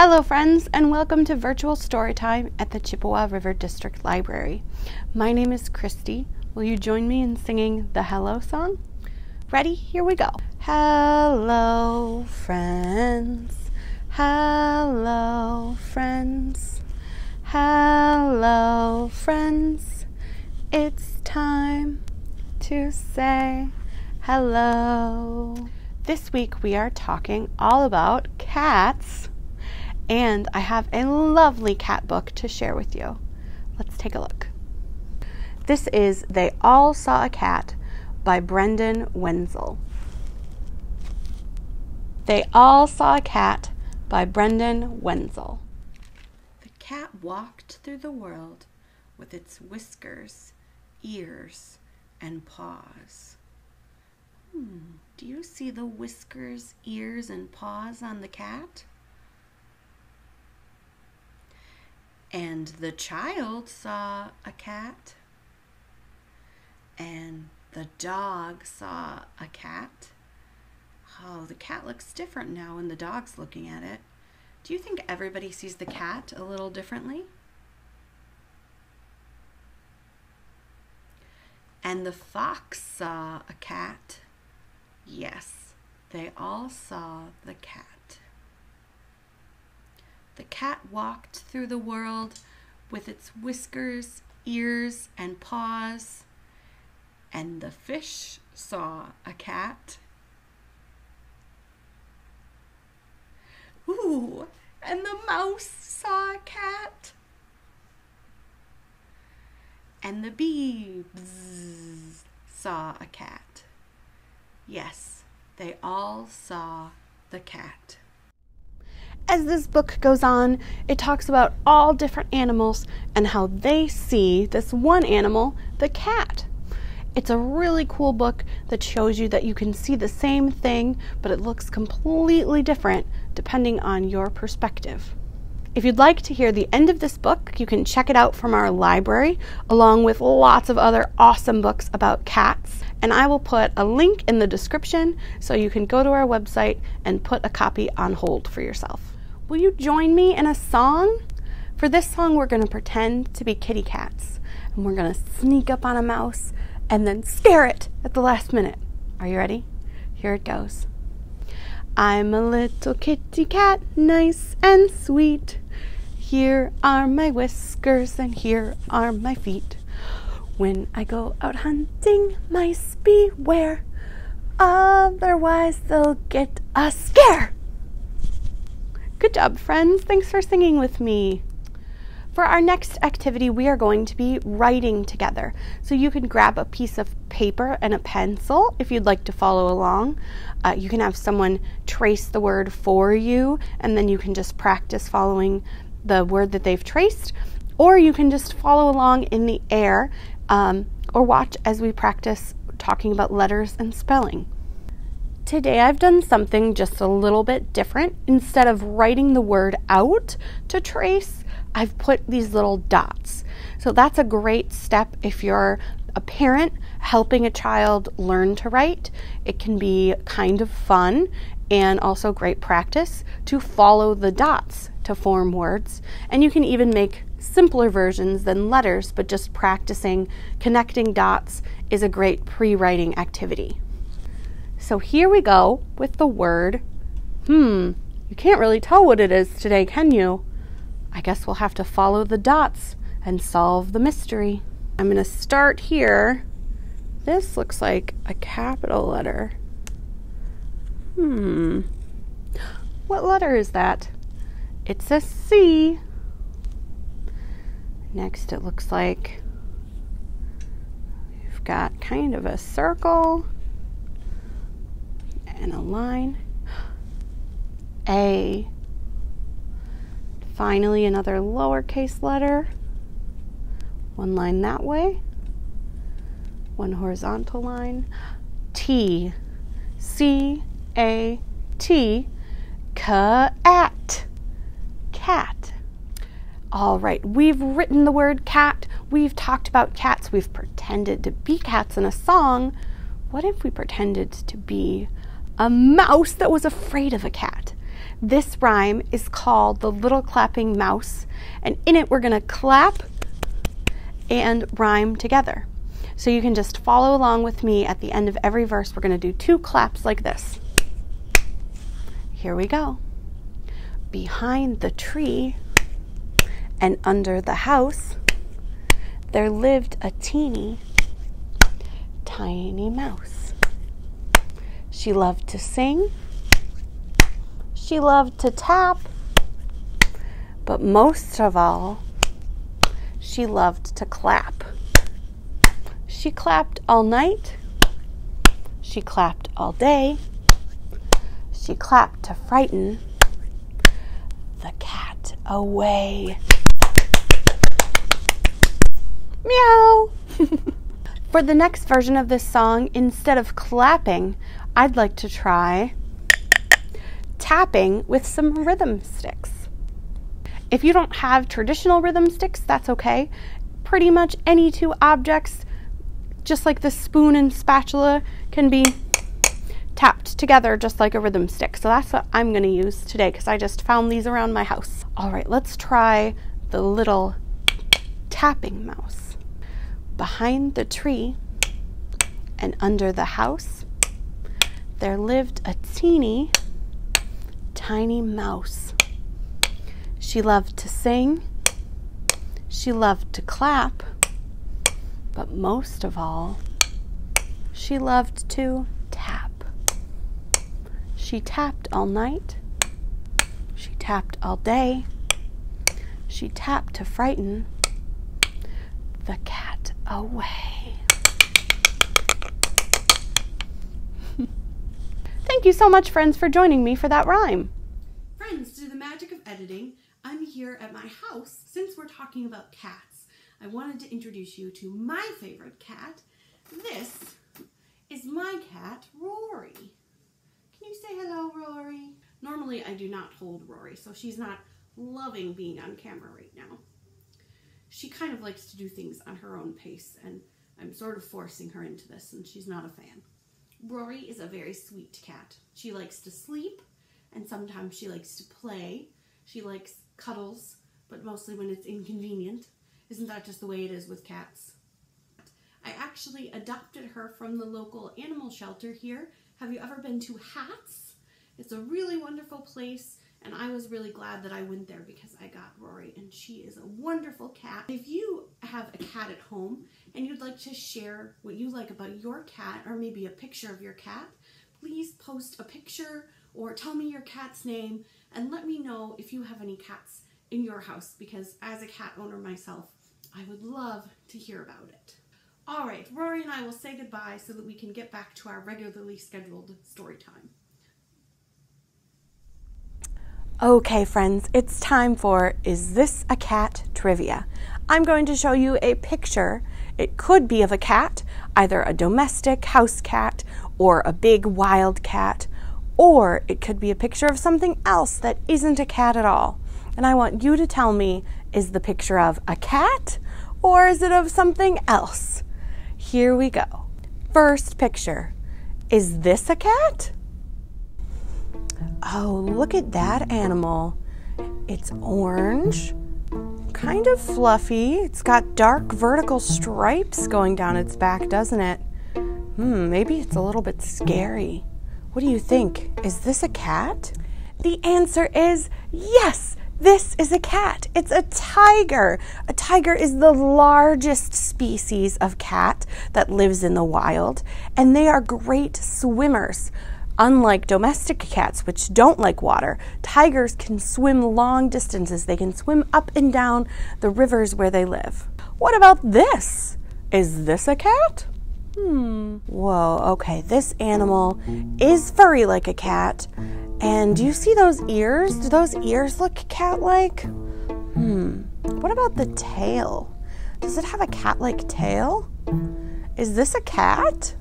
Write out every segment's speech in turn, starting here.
Hello, friends, and welcome to virtual storytime at the Chippewa River District Library. My name is Christie. Will you join me in singing the Hello song? Ready? Here we go. Hello, friends. Hello, friends. Hello, friends. It's time to say hello. This week we are talking all about cats and I have a lovely cat book to share with you. Let's take a look. This is They All Saw a Cat by Brendan Wenzel. They All Saw a Cat by Brendan Wenzel. The cat walked through the world with its whiskers, ears, and paws. Hmm, do you see the whiskers, ears, and paws on the cat? And the child saw a cat. And the dog saw a cat. Oh, the cat looks different now when the dog's looking at it. Do you think everybody sees the cat a little differently? And the fox saw a cat. Yes, they all saw the cat. The cat walked through the world with its whiskers, ears, and paws. And the fish saw a cat. Ooh, and the mouse saw a cat. And the bee bzz, saw a cat. Yes, they all saw the cat as this book goes on, it talks about all different animals and how they see this one animal, the cat. It's a really cool book that shows you that you can see the same thing, but it looks completely different depending on your perspective. If you'd like to hear the end of this book, you can check it out from our library, along with lots of other awesome books about cats. And I will put a link in the description so you can go to our website and put a copy on hold for yourself. Will you join me in a song? For this song, we're going to pretend to be kitty cats and we're going to sneak up on a mouse and then scare it at the last minute. Are you ready? Here it goes. I'm a little kitty cat, nice and sweet. Here are my whiskers and here are my feet. When I go out hunting, mice beware. Otherwise, they'll get a scare. Good job, friends. Thanks for singing with me. For our next activity, we are going to be writing together. So you can grab a piece of paper and a pencil if you'd like to follow along. Uh, you can have someone trace the word for you, and then you can just practice following the word that they've traced. Or you can just follow along in the air um, or watch as we practice talking about letters and spelling. Today I've done something just a little bit different. Instead of writing the word out to trace, I've put these little dots. So that's a great step if you're a parent helping a child learn to write. It can be kind of fun and also great practice to follow the dots to form words. And you can even make simpler versions than letters, but just practicing connecting dots is a great pre writing activity. So here we go with the word hmm. You can't really tell what it is today, can you? I guess we'll have to follow the dots and solve the mystery. I'm going to start here. This looks like a capital letter. Hmm. What letter is that? It's a C. Next, it looks like we've got kind of a circle and a line. A. Finally, another lowercase letter. One line that way. One horizontal line. T. C A T. Cat. Cat. All right, we've written the word cat. We've talked about cats. We've pretended to be cats in a song. What if we pretended to be a mouse that was afraid of a cat. This rhyme is called The Little Clapping Mouse, and in it we're going to clap and rhyme together. So you can just follow along with me at the end of every verse. We're going to do two claps like this. Here we go. Behind the tree and under the house, there lived a teeny tiny mouse. She loved to sing, she loved to tap, but most of all, she loved to clap. She clapped all night, she clapped all day, she clapped to frighten the cat away. Meow! For the next version of this song, instead of clapping, I'd like to try tapping with some rhythm sticks. If you don't have traditional rhythm sticks, that's okay. Pretty much any two objects, just like the spoon and spatula, can be tapped together just like a rhythm stick. So that's what I'm going to use today because I just found these around my house. All right, let's try the little tapping mouse behind the tree and under the house there lived a teeny tiny mouse. She loved to sing, she loved to clap, but most of all, she loved to tap. She tapped all night, she tapped all day, she tapped to frighten the cat away. Thank you so much, friends, for joining me for that rhyme. Friends, to the magic of editing, I'm here at my house. Since we're talking about cats, I wanted to introduce you to my favorite cat. This is my cat, Rory. Can you say hello, Rory? Normally, I do not hold Rory, so she's not loving being on camera right now she kind of likes to do things on her own pace, and I'm sort of forcing her into this, and she's not a fan. Rory is a very sweet cat. She likes to sleep, and sometimes she likes to play. She likes cuddles, but mostly when it's inconvenient. Isn't that just the way it is with cats? I actually adopted her from the local animal shelter here. Have you ever been to HATS? It's a really wonderful place. And I was really glad that I went there because I got Rory and she is a wonderful cat. If you have a cat at home and you'd like to share what you like about your cat or maybe a picture of your cat, please post a picture or tell me your cat's name and let me know if you have any cats in your house because as a cat owner myself, I would love to hear about it. All right, Rory and I will say goodbye so that we can get back to our regularly scheduled story time. Okay, friends, it's time for Is This a Cat Trivia. I'm going to show you a picture. It could be of a cat, either a domestic house cat or a big wild cat, or it could be a picture of something else that isn't a cat at all. And I want you to tell me is the picture of a cat or is it of something else? Here we go. First picture Is this a cat? Oh, look at that animal. It's orange, kind of fluffy. It's got dark vertical stripes going down its back, doesn't it? Hmm, maybe it's a little bit scary. What do you think? Is this a cat? The answer is yes, this is a cat. It's a tiger. A tiger is the largest species of cat that lives in the wild, and they are great swimmers. Unlike domestic cats, which don't like water, tigers can swim long distances. They can swim up and down the rivers where they live. What about this? Is this a cat? Hmm. Whoa, okay. This animal is furry like a cat. And do you see those ears? Do those ears look cat like? Hmm. What about the tail? Does it have a cat like tail? Is this a cat?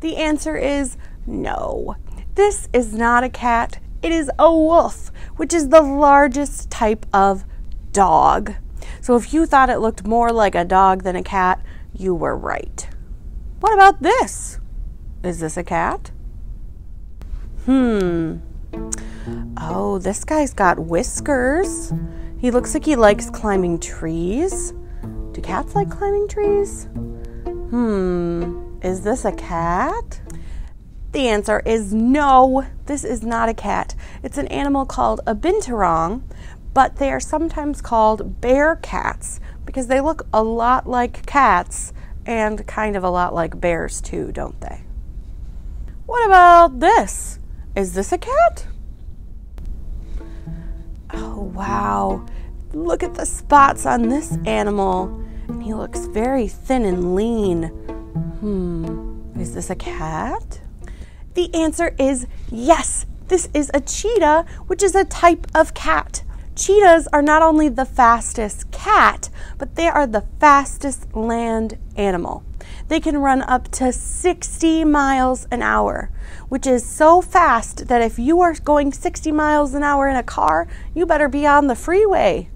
The answer is no, this is not a cat. It is a wolf, which is the largest type of dog. So if you thought it looked more like a dog than a cat, you were right. What about this? Is this a cat? Hmm. Oh, this guy's got whiskers. He looks like he likes climbing trees. Do cats like climbing trees? Hmm, is this a cat? The answer is no, this is not a cat. It's an animal called a binturong, but they are sometimes called bear cats because they look a lot like cats and kind of a lot like bears too, don't they? What about this? Is this a cat? Oh, wow. Look at the spots on this animal. He looks very thin and lean. Hmm, is this a cat? The answer is yes. This is a cheetah, which is a type of cat. Cheetahs are not only the fastest cat, but they are the fastest land animal. They can run up to 60 miles an hour, which is so fast that if you are going 60 miles an hour in a car, you better be on the freeway.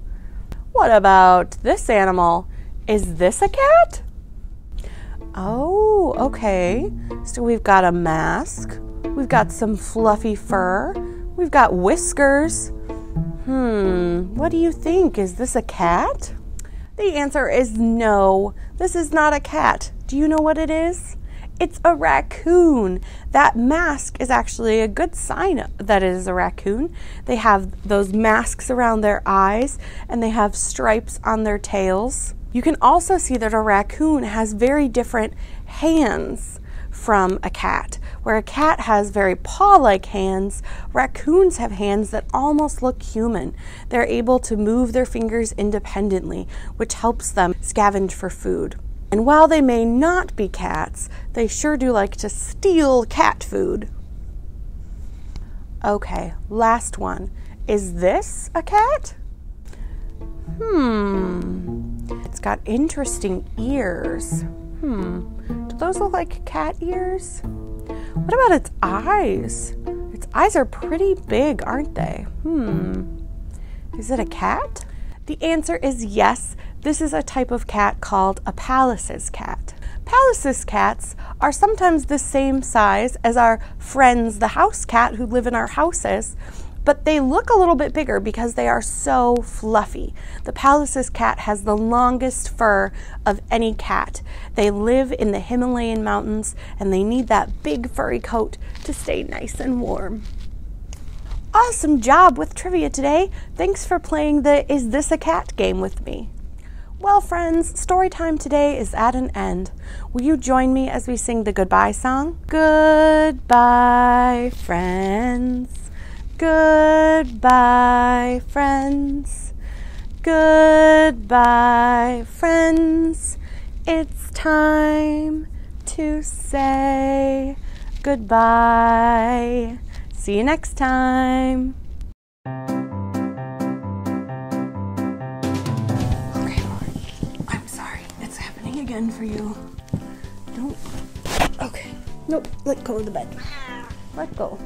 What about this animal? Is this a cat? Oh, okay. So we've got a mask. We've got some fluffy fur. We've got whiskers. Hmm, what do you think? Is this a cat? The answer is no. This is not a cat. Do you know what it is? It's a raccoon. That mask is actually a good sign that it is a raccoon. They have those masks around their eyes and they have stripes on their tails. You can also see that a raccoon has very different hands from a cat. Where a cat has very paw like hands, raccoons have hands that almost look human. They're able to move their fingers independently, which helps them scavenge for food. And while they may not be cats, they sure do like to steal cat food. Okay, last one. Is this a cat? Hmm. It's got interesting ears. Hmm. Do those look like cat ears? What about its eyes? Its eyes are pretty big, aren't they? Hmm. Is it a cat? The answer is yes. This is a type of cat called a Pallas's cat. Pallas's cats are sometimes the same size as our friends, the house cat who live in our houses, but they look a little bit bigger because they are so fluffy. The Pallas's cat has the longest fur of any cat. They live in the Himalayan mountains and they need that big furry coat to stay nice and warm. Awesome job with trivia today. Thanks for playing the Is This a Cat game with me. Well, friends, story time today is at an end. Will you join me as we sing the goodbye song? Goodbye, friends. Goodbye, friends. Goodbye, friends. It's time to say goodbye. See you next time. Okay, I'm sorry. It's happening again for you. Don't. Okay. Nope. Let go of the bed. Let go.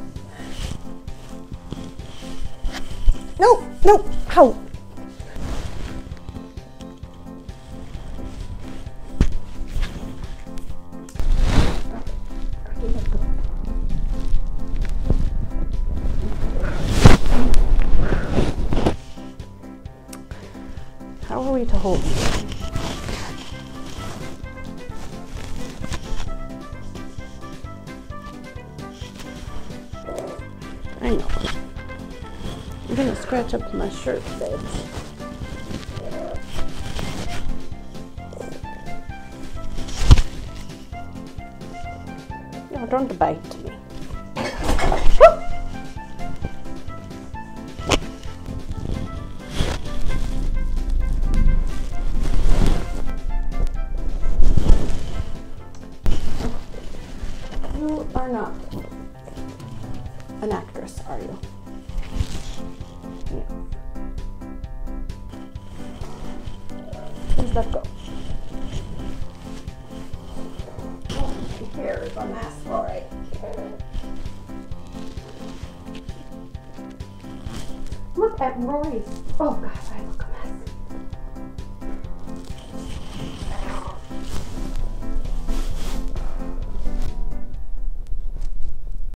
No, no, how? How are we to hold scratch up my shirt bits. No, don't bite Please let go. Oh, hair is a mess. All right. Look at Roy's. Oh God,